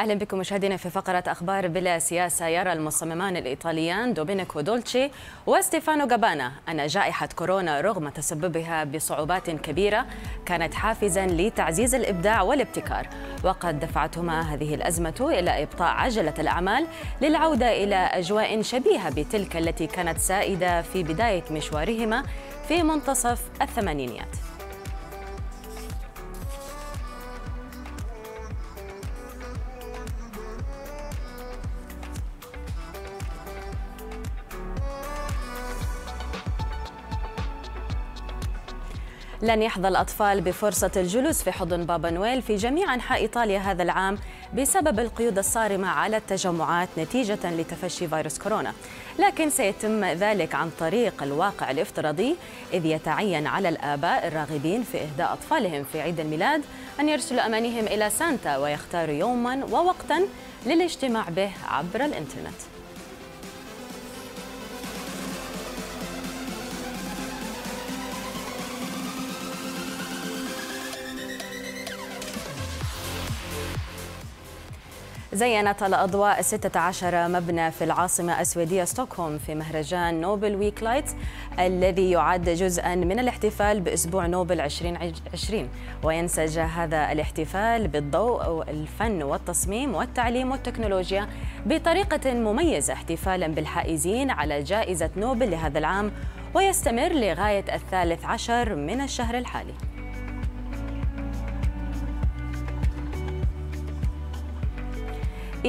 أهلا بكم مشاهدينا في فقرة أخبار بلا سياسه يرى المصممان الإيطاليان دومينيكو دولتشي وستيفانو جابانا أن جائحة كورونا رغم تسببها بصعوبات كبيرة كانت حافزا لتعزيز الإبداع والابتكار. وقد دفعتهما هذه الأزمة إلى إبطاء عجلة الأعمال للعودة إلى أجواء شبيهة بتلك التي كانت سائدة في بداية مشوارهما في منتصف الثمانينيات. لن يحظى الأطفال بفرصة الجلوس في حضن بابا نويل في جميع أنحاء إيطاليا هذا العام بسبب القيود الصارمة على التجمعات نتيجة لتفشي فيروس كورونا. لكن سيتم ذلك عن طريق الواقع الافتراضي إذ يتعين على الآباء الراغبين في إهداء أطفالهم في عيد الميلاد أن يرسلوا أمانيهم إلى سانتا ويختاروا يوما ووقتا للاجتماع به عبر الإنترنت. زينت الأضواء 16 مبنى في العاصمة السويدية ستوكهولم في مهرجان نوبل ويك لايت الذي يعد جزءا من الاحتفال بأسبوع نوبل 2020 وينسج هذا الاحتفال بالضوء والفن والتصميم والتعليم والتكنولوجيا بطريقة مميزة احتفالا بالحائزين على جائزة نوبل لهذا العام ويستمر لغاية الثالث عشر من الشهر الحالي.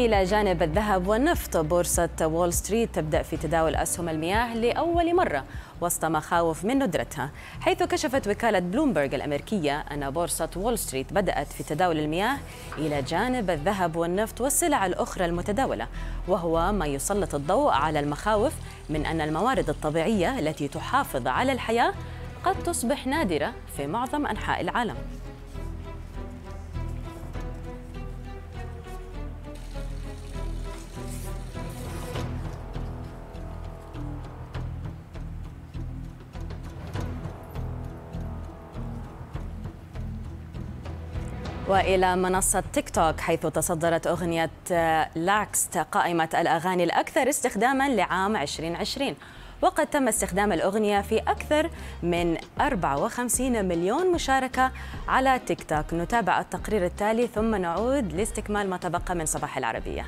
إلى جانب الذهب والنفط. بورصة وول ستريت تبدأ في تداول أسهم المياه لأول مرة وسط مخاوف من ندرتها حيث كشفت وكالة بلومبرج الأمريكية أن بورصة وول ستريت بدأت في تداول المياه إلى جانب الذهب والنفط والسلع الأخرى المتداولة وهو ما يسلط الضوء على المخاوف من أن الموارد الطبيعية التي تحافظ على الحياة قد تصبح نادرة في معظم أنحاء العالم. وإلى منصة تيك توك حيث تصدرت أغنية لاكست قائمة الأغاني الأكثر استخداما لعام 2020 وقد تم استخدام الأغنية في أكثر من 54 مليون مشاركة على تيك توك. نتابع التقرير التالي ثم نعود لاستكمال ما تبقى من صباح العربية.